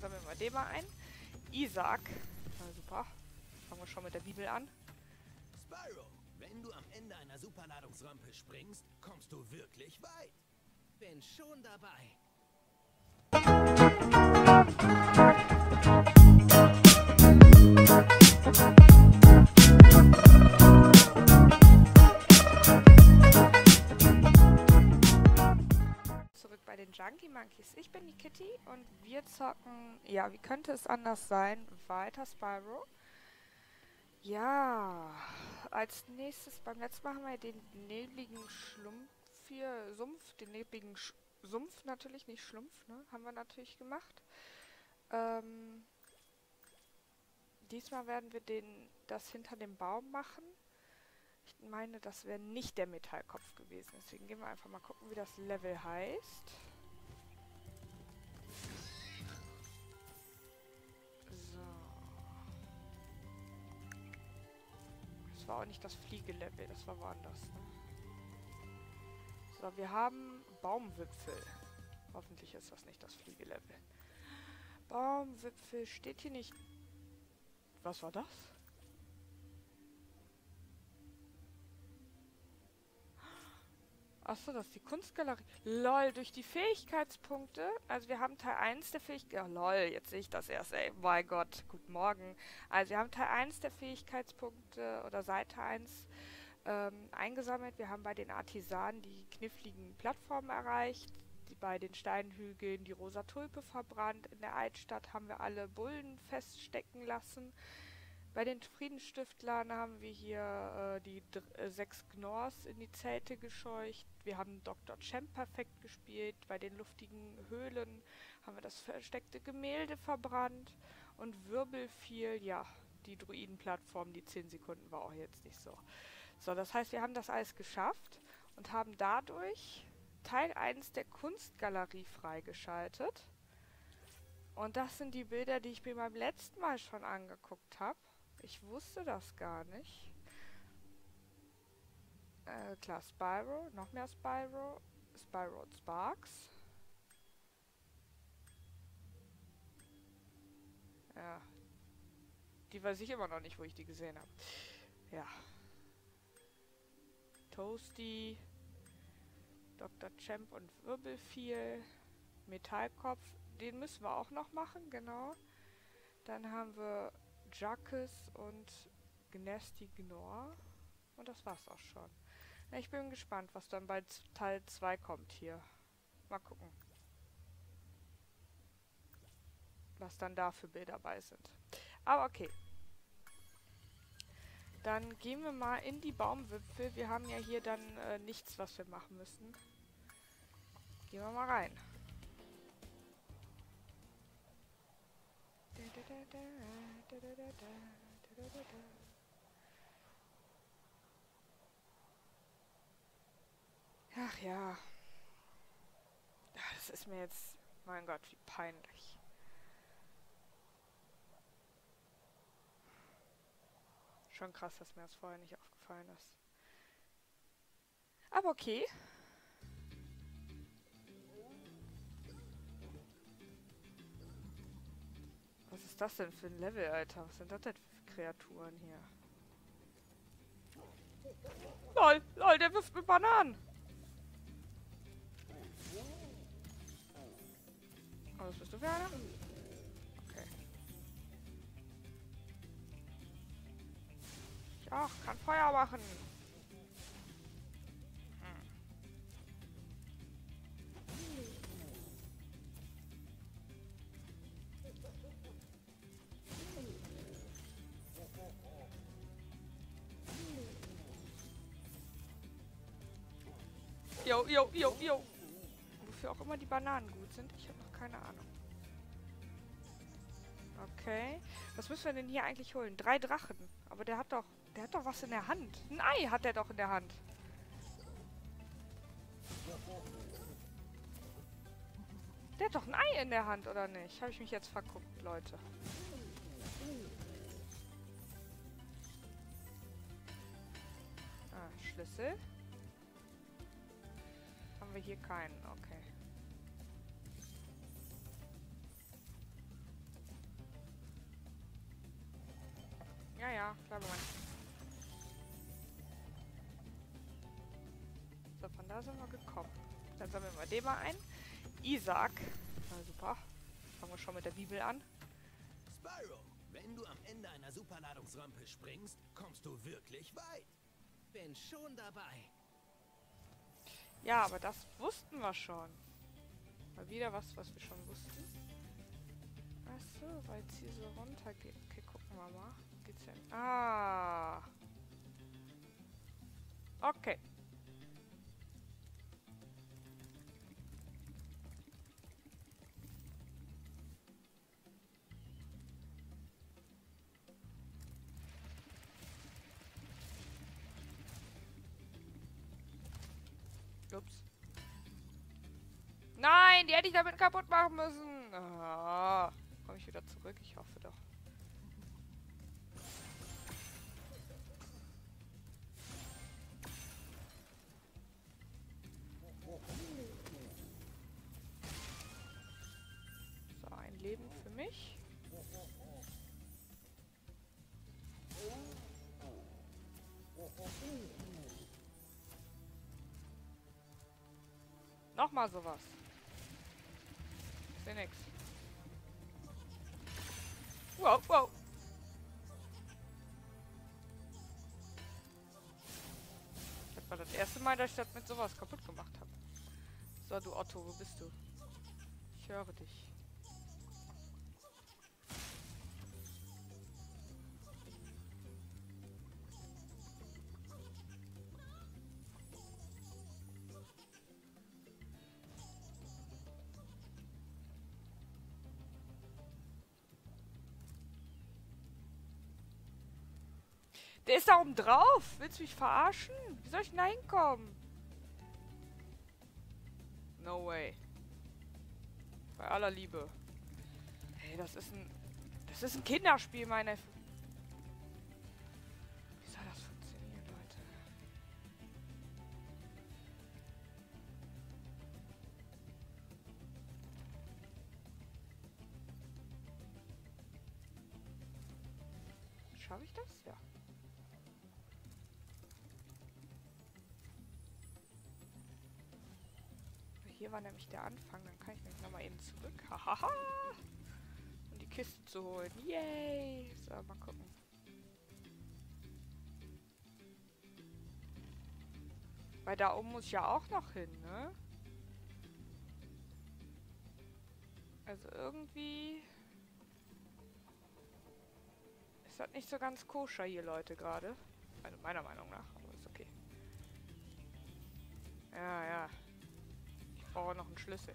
Sammeln wir den mal ein. Isaac. Na super. Fangen wir schon mit der Bibel an. Spyro, wenn du am Ende einer Superladungsrampe springst, kommst du wirklich weit. Bin schon dabei. Den Junkie Monkeys. Ich bin die Kitty und wir zocken, ja, wie könnte es anders sein, weiter Spyro. Ja, als nächstes, beim letzten Mal haben wir den nebligen Schlumpf hier, Sumpf, den nebligen Sch Sumpf natürlich, nicht Schlumpf, ne, haben wir natürlich gemacht. Ähm, diesmal werden wir den, das hinter dem Baum machen. Ich meine, das wäre nicht der Metallkopf gewesen. Deswegen gehen wir einfach mal gucken, wie das Level heißt. War auch nicht das Fliegelevel, das war woanders. Ne? So, wir haben Baumwipfel. Hoffentlich ist das nicht das Fliegelevel. Baumwipfel steht hier nicht. Was war das? Achso, das ist die Kunstgalerie. Lol, durch die Fähigkeitspunkte. Also wir haben Teil 1 der Fähigkeit. Oh, lol, jetzt sehe ich das erst, ey. Mein Gott, guten Morgen. Also wir haben Teil 1 der Fähigkeitspunkte oder Seite 1 ähm, eingesammelt. Wir haben bei den Artisanen die kniffligen Plattformen erreicht. Die, bei den Steinhügeln die rosa Tulpe verbrannt. In der Altstadt haben wir alle Bullen feststecken lassen. Bei den Friedensstiftlern haben wir hier äh, die äh, sechs Gnors in die Zelte gescheucht. Wir haben Dr. Champ perfekt gespielt. Bei den luftigen Höhlen haben wir das versteckte Gemälde verbrannt. Und Wirbelfiel, ja, die Druidenplattform, die 10 Sekunden war auch jetzt nicht so. So, das heißt, wir haben das alles geschafft und haben dadurch Teil 1 der Kunstgalerie freigeschaltet. Und das sind die Bilder, die ich mir beim letzten Mal schon angeguckt habe. Ich wusste das gar nicht. Äh, klar, Spyro, noch mehr Spyro. Spyro und Sparks. Ja. Die weiß ich immer noch nicht, wo ich die gesehen habe. Ja. Toasty. Dr. Champ und Wirbelfiel. Metallkopf. Den müssen wir auch noch machen, genau. Dann haben wir Jacques und Gnasty Gnor. Und das war's auch schon. Ich bin gespannt, was dann bei Teil 2 kommt hier. Mal gucken. Was dann da für Bilder dabei sind. Aber okay. Dann gehen wir mal in die Baumwipfel. Wir haben ja hier dann äh, nichts, was wir machen müssen. Gehen wir mal rein. Ach ja. Das ist mir jetzt... Mein Gott, wie peinlich. Schon krass, dass mir das vorher nicht aufgefallen ist. Aber okay. Ist das denn für ein Level, Alter? Was sind das denn für Kreaturen hier? Lol, lol, der wirft mit Bananen. Oh, was bist du für einer? Okay. Ich auch, kann Feuer machen. Jo, jo, jo, jo. Wofür auch immer die Bananen gut sind. Ich habe noch keine Ahnung. Okay. Was müssen wir denn hier eigentlich holen? Drei Drachen. Aber der hat doch... Der hat doch was in der Hand. Ein Ei hat der doch in der Hand. Der hat doch ein Ei in der Hand, oder nicht? Habe ich mich jetzt verguckt, Leute. Ah, Schlüssel haben wir hier keinen, okay. Ja, ja, klar, Moment. So, von da sind wir gekommen. Dann sammeln wir den mal ein. Isaac. Na super. Fangen wir schon mit der Bibel an. Spyro, wenn du am Ende einer Superladungsrampe springst, kommst du wirklich weit. Bin schon dabei. Ja, aber das wussten wir schon. Mal wieder was, was wir schon wussten. Achso, weil es hier so runter geht. Okay, gucken wir mal. Geht's denn? Ah. Okay. Die hätte ich damit kaputt machen müssen. Ah, Komme ich wieder zurück? Ich hoffe doch. So, ein Leben für mich. Nochmal sowas. Seh nix. Wow, wow. Das war das erste Mal, dass ich das mit sowas kaputt gemacht habe. So, du Otto, wo bist du? Ich höre dich. Der ist da oben drauf. Willst du mich verarschen? Wie soll ich denn da hinkommen? No way. Bei aller Liebe. Hey, das ist ein... Das ist ein Kinderspiel, meine... F Hier war nämlich der Anfang. Dann kann ich nämlich nochmal eben zurück. Hahaha. Um die Kiste zu holen. Yay. So, mal gucken. Weil da oben muss ich ja auch noch hin, ne? Also irgendwie... Ist das nicht so ganz koscher hier, Leute, gerade. Also meiner Meinung nach, aber ist okay. Ja, ja. Brauche noch einen Schlüssel.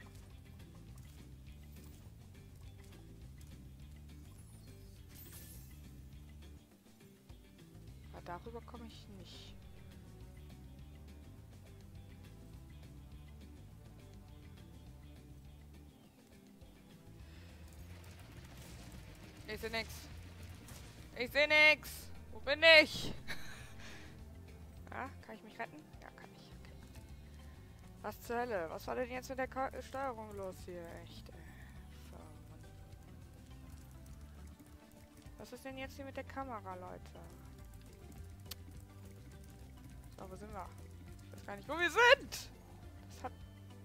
Aber darüber komme ich nicht. Ich sehe nix. Ich sehe nix. Wo bin ich? ah, kann ich mich retten? Ja, kann ich. Was zur Hölle? Was war denn jetzt mit der Ko Steuerung los hier? Echt, ey. Was ist denn jetzt hier mit der Kamera, Leute? So, wo sind wir? Ich weiß gar nicht, wo wir sind! Das hat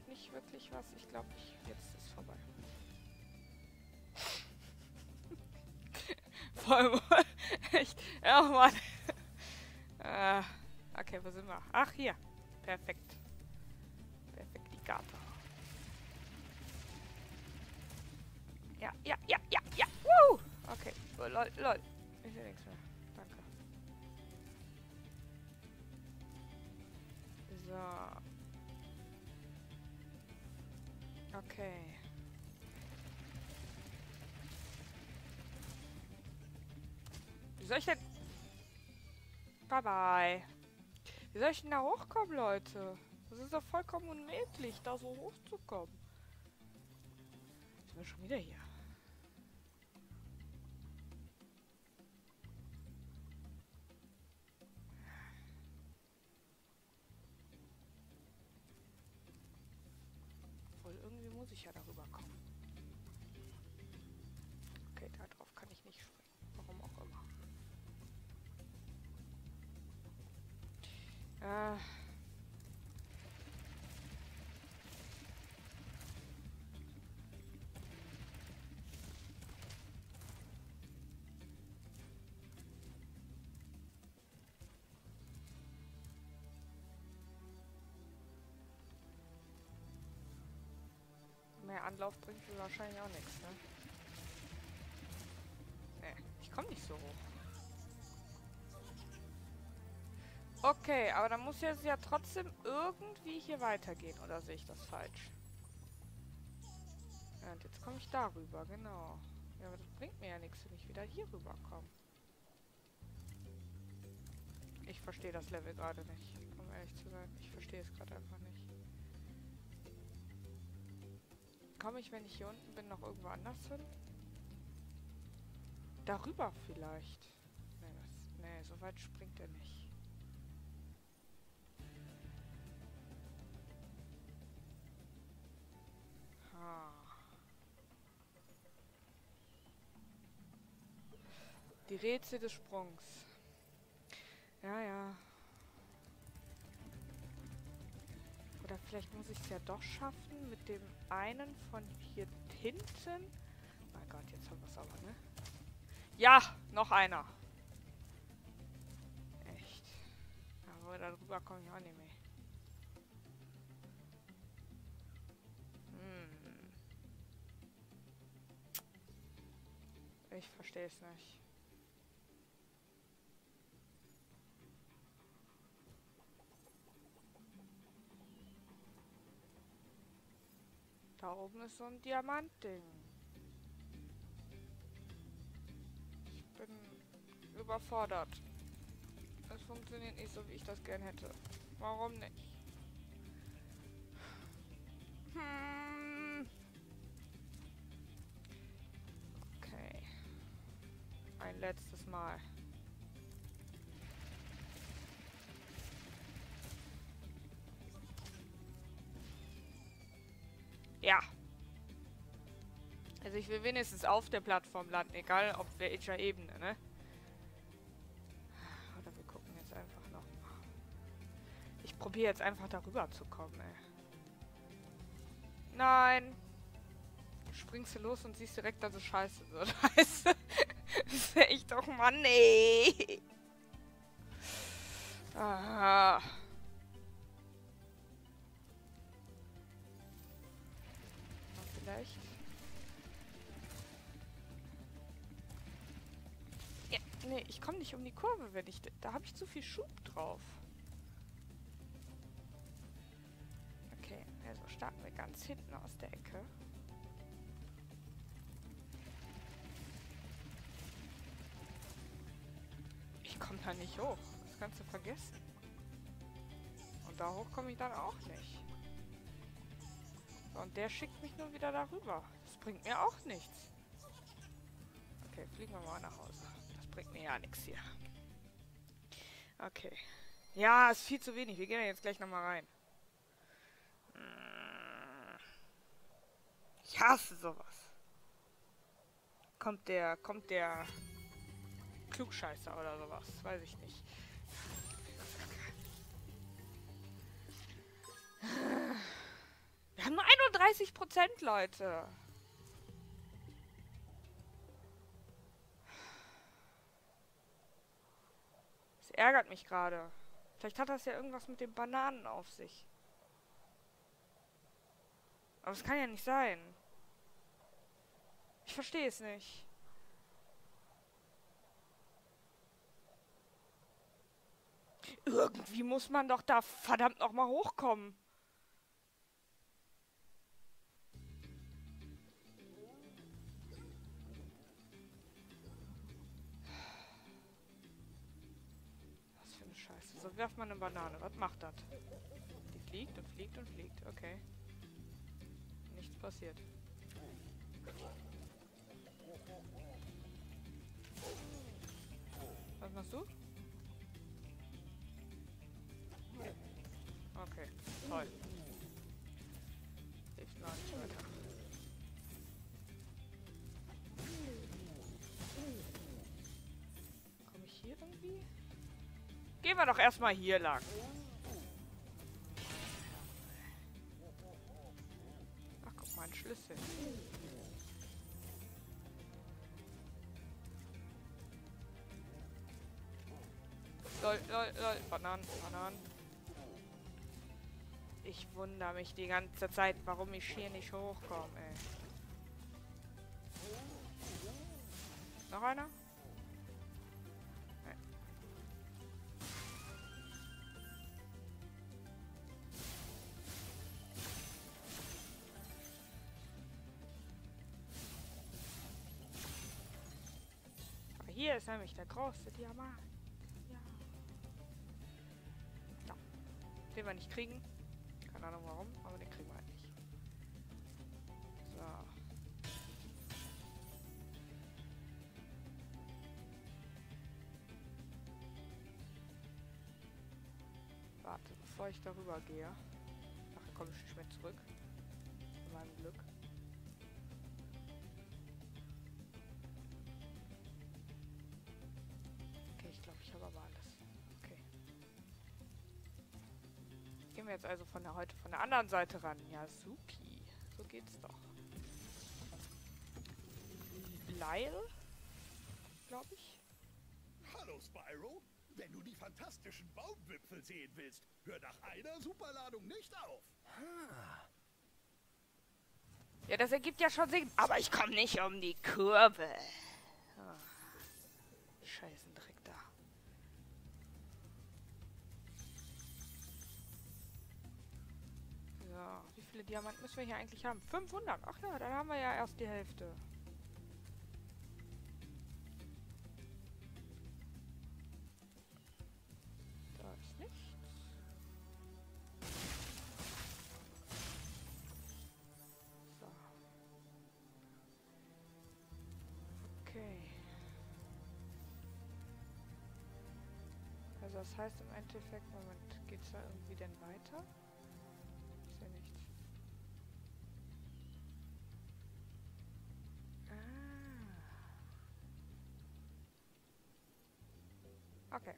nicht wirklich was. Ich glaube, jetzt ist vorbei. Voll echt. Oh Mann. äh, okay, wo sind wir? Ach, hier. Perfekt. Gata. Ja, ja, ja, ja, ja. Woo! Okay. Oh, lol, lol. Ich sehe nichts mehr. Danke. So. Okay. Wie soll ich denn... Bye bye. Wie soll ich denn da hochkommen, Leute? Das ist doch vollkommen unmöglich, da so hochzukommen. Sind wir schon wieder hier? Anlauf bringt mir wahrscheinlich auch nichts, ne? Nee, ich komme nicht so hoch. Okay, aber dann muss jetzt ja trotzdem irgendwie hier weitergehen, oder sehe ich das falsch? Ja, und jetzt komme ich darüber, genau. Ja, aber das bringt mir ja nichts, wenn ich wieder hier rüber komme. Ich verstehe das Level gerade nicht, um ehrlich zu sein. Ich verstehe es gerade einfach nicht. Komme ich, wenn ich hier unten bin, noch irgendwo anders hin? Darüber vielleicht. Nee, das, nee so weit springt er nicht. Ha. Die Rätsel des Sprungs. Ja, ja. Oder vielleicht muss ich es ja doch schaffen mit dem einen von hier hinten. Mein Gott, jetzt haben wir es aber, ne? Ja, noch einer. Echt. Aber darüber komme ich auch nicht mehr. Hm. Ich verstehe es nicht. Da oben ist so ein Diamantding. Ich bin überfordert. Es funktioniert nicht so, wie ich das gern hätte. Warum nicht? Hm. Okay. Ein letztes Mal. Ja. Also ich will wenigstens auf der Plattform landen, egal auf welcher Ebene, ne? Oder wir gucken jetzt einfach noch. Ich probiere jetzt einfach darüber zu kommen, ey. Nein! Springst du los und siehst direkt, dass es scheiße wird. Das ist echt doch Mann, ey. Ah. Vielleicht. Ja, nee, ich komme nicht um die Kurve, wenn ich... Da habe ich zu viel Schub drauf. Okay, also starten wir ganz hinten aus der Ecke. Ich komme da nicht hoch. Das kannst du vergessen. Und da hoch komme ich dann auch nicht. Und der schickt mich nur wieder darüber. Das bringt mir auch nichts. Okay, fliegen wir mal nach Hause. Das bringt mir ja nichts hier. Okay. Ja, ist viel zu wenig. Wir gehen ja jetzt gleich nochmal rein. Ich hasse sowas. Kommt der, kommt der Klugscheißer oder sowas. Weiß ich nicht. Nur 31 Prozent, Leute. Das ärgert mich gerade. Vielleicht hat das ja irgendwas mit den Bananen auf sich. Aber es kann ja nicht sein. Ich verstehe es nicht. Irgendwie muss man doch da verdammt noch mal hochkommen. So, werf mal eine Banane. Was macht das? Die fliegt und fliegt und fliegt. Okay. Nichts passiert. Was machst du? Okay, toll. Hilft mir nicht weiter. Komme ich hier irgendwie? Gehen wir doch erstmal hier lang. Ach, guck mal, ein Schlüssel. Lol, lol, lol. Bananen, Bananen. Ich wundere mich die ganze Zeit, warum ich hier nicht hochkomme, ey. Noch einer? Hier ist nämlich der große Diamant. Ja. Da. Den wir nicht kriegen. Keine Ahnung warum, aber den kriegen wir halt nicht. So. Warte, bevor ich darüber gehe. Ach, komme ich nicht mehr zurück. Wir jetzt also von der heute von der anderen Seite ran. Ja, supi. So geht's doch. Lyle? Glaube ich. Hallo Spyro. Wenn du die fantastischen Baumwipfel sehen willst, hör nach einer Superladung nicht auf. Ja, das ergibt ja schon Sinn. Aber ich komme nicht um die Kurve. Ah. Scheißen Dreck viele Diamanten müssen wir hier eigentlich haben? 500. Ach ja, dann haben wir ja erst die Hälfte. Da ist nichts. So. Okay. Also das heißt im Endeffekt, Moment, geht's da irgendwie denn weiter? Okay.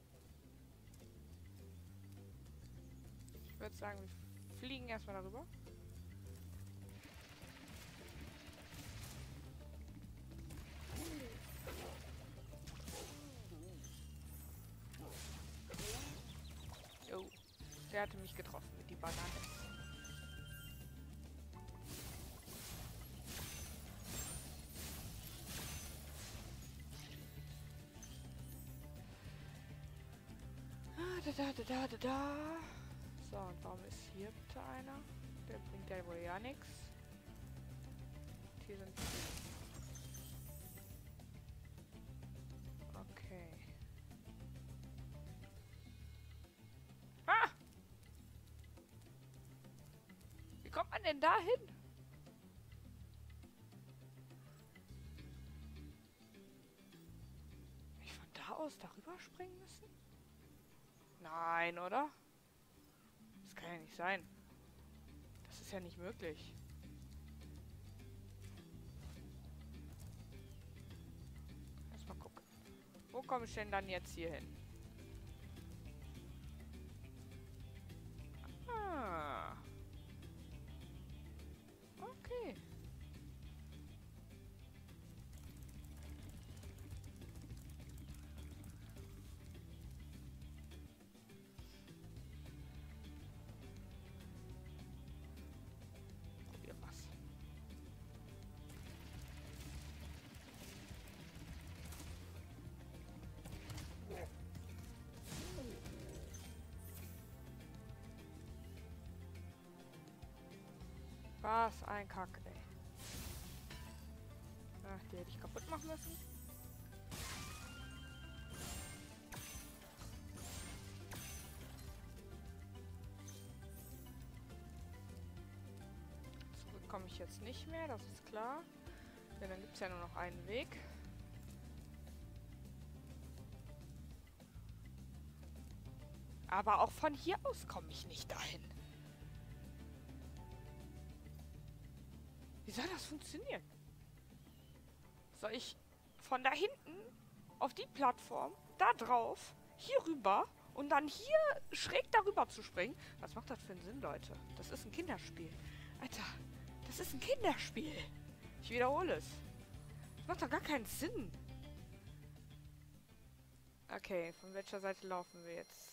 Ich würde sagen, wir fliegen erstmal darüber. Jo, der hatte mich getroffen mit die Banane. Da, da, da, da, da. So, und warum ist hier bitte einer? Der bringt ja wohl ja nichts. Hier sind... Okay. Ah! Wie kommt man denn da hin? Ich von da aus darüber springen müssen? Nein, oder? Das kann ja nicht sein. Das ist ja nicht möglich. Erstmal gucken. Wo komme ich denn dann jetzt hier hin? Was ein Kack, ey. Ach, die hätte ich kaputt machen müssen. Zurück komme ich jetzt nicht mehr, das ist klar. Denn dann gibt es ja nur noch einen Weg. Aber auch von hier aus komme ich nicht dahin. Wie soll das funktionieren? Soll ich von da hinten auf die Plattform, da drauf, hier rüber und dann hier schräg darüber zu springen? Was macht das für einen Sinn, Leute? Das ist ein Kinderspiel. Alter, das ist ein Kinderspiel. Ich wiederhole es. Das macht doch gar keinen Sinn. Okay, von welcher Seite laufen wir jetzt?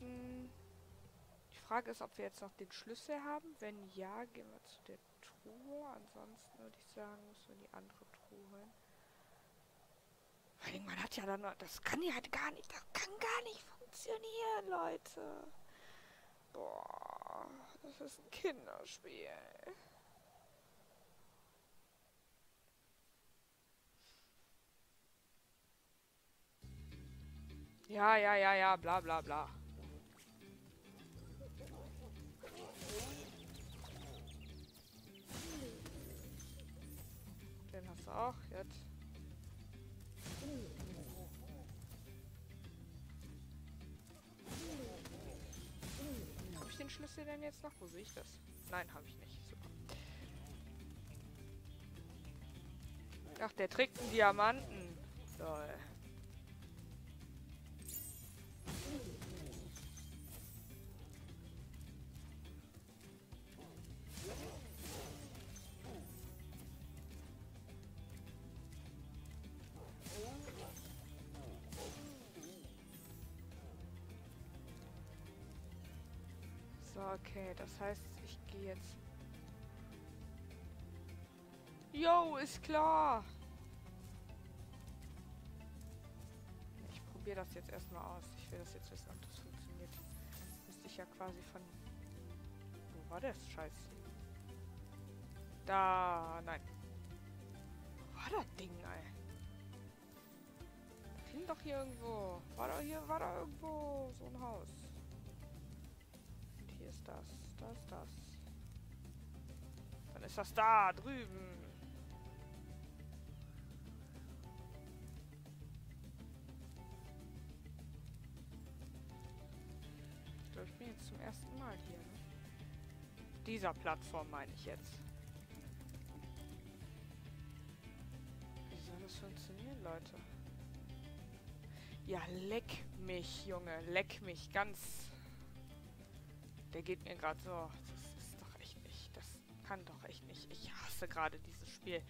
Müssen... Die Frage ist, ob wir jetzt noch den Schlüssel haben. Wenn ja, gehen wir zu der Truhe. Ansonsten würde ich sagen, müssen wir die andere Truhe. Vor allem, man hat ja dann noch... Das kann ja halt gar nicht... Das kann gar nicht funktionieren, Leute. Boah, das ist ein Kinderspiel. Ja, ja, ja, ja, bla bla bla. Auch jetzt. Habe ich den Schlüssel denn jetzt noch? Wo sehe ich das? Nein, habe ich nicht. Super. Ach, der trägt einen Diamanten. Lol. So, okay, das heißt, ich gehe jetzt. Yo, ist klar. Ich probiere das jetzt erstmal aus. Ich will das jetzt wissen, ob das funktioniert. Müsste ich ja quasi von. Wo war das? Scheiß. Da, nein. Wo war das Ding, ey? Das klingt doch hier irgendwo. War da hier, war da irgendwo so ein Haus. Das. Da ist das. Dann ist das da drüben. Ich glaube, ich bin jetzt zum ersten Mal hier. Ne? Dieser Plattform meine ich jetzt. Wie soll das funktionieren, Leute? Ja, leck mich, Junge. Leck mich ganz. Der geht mir gerade so. Das ist doch echt nicht. Das kann doch echt nicht. Ich hasse gerade dieses Spiel.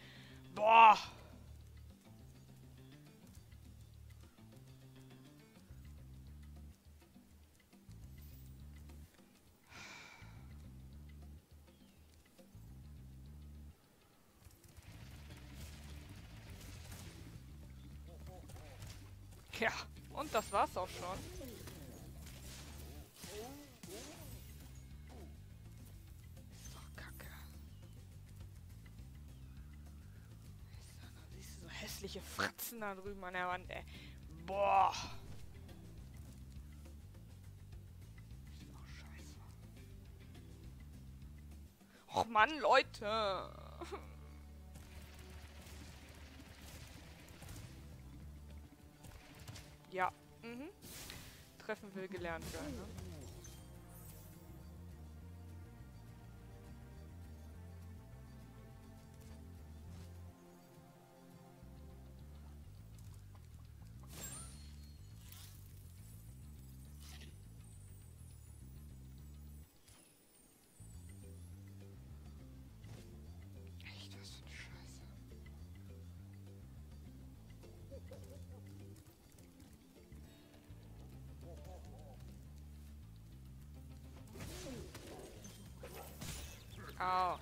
Boah! Ja, und das war's auch schon. Hässliche Fratzen da drüben an der Wand, ey. Boah. Ist. Och Mann, Leute. Ja. Mhm. Treffen will gelernt werden, ne? Au.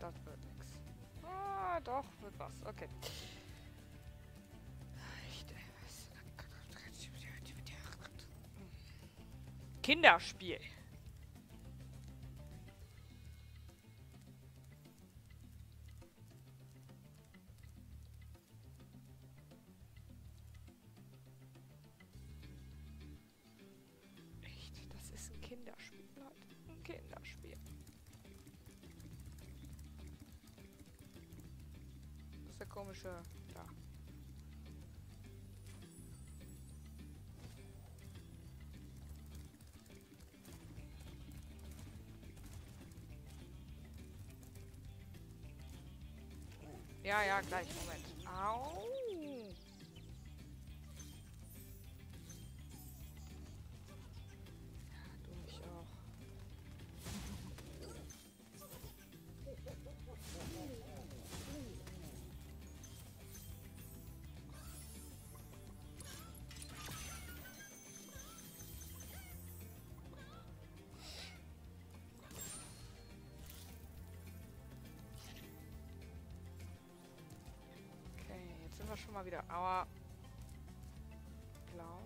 Das wird nix. Ah, doch, wird was. Okay. Kinderspiel. Kinderspiel, Leute. Ein Kinderspiel. Das ist der komische. Da. Ja, ja, gleich. Moment. Au. Wir schon mal wieder. Aber... Blau.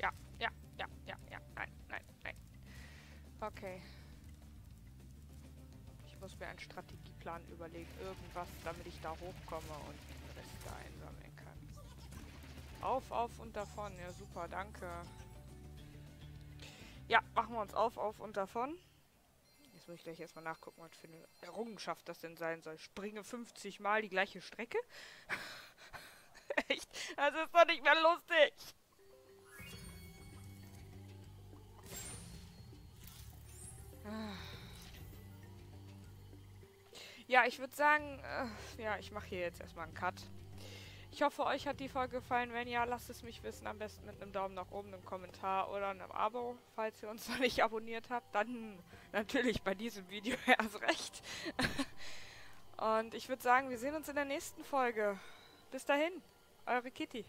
Ja, ja, ja, ja, ja. Nein, nein, nein. Okay. Muss mir einen Strategieplan überlegen. Irgendwas, damit ich da hochkomme und den Rest da einsammeln kann. Auf, auf und davon. Ja, super, danke. Ja, machen wir uns auf, auf und davon. Jetzt muss ich gleich erstmal nachgucken, was für eine Errungenschaft das denn sein soll. Springe 50 Mal die gleiche Strecke? Echt? Das ist doch nicht mehr lustig. Ja, ich würde sagen, äh, ja, ich mache hier jetzt erstmal einen Cut. Ich hoffe, euch hat die Folge gefallen. Wenn ja, lasst es mich wissen. Am besten mit einem Daumen nach oben, einem Kommentar oder einem Abo. Falls ihr uns noch nicht abonniert habt, dann natürlich bei diesem Video erst recht. Und ich würde sagen, wir sehen uns in der nächsten Folge. Bis dahin, eure Kitty.